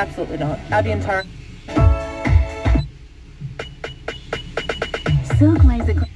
absolutely not. Abby Silk laser.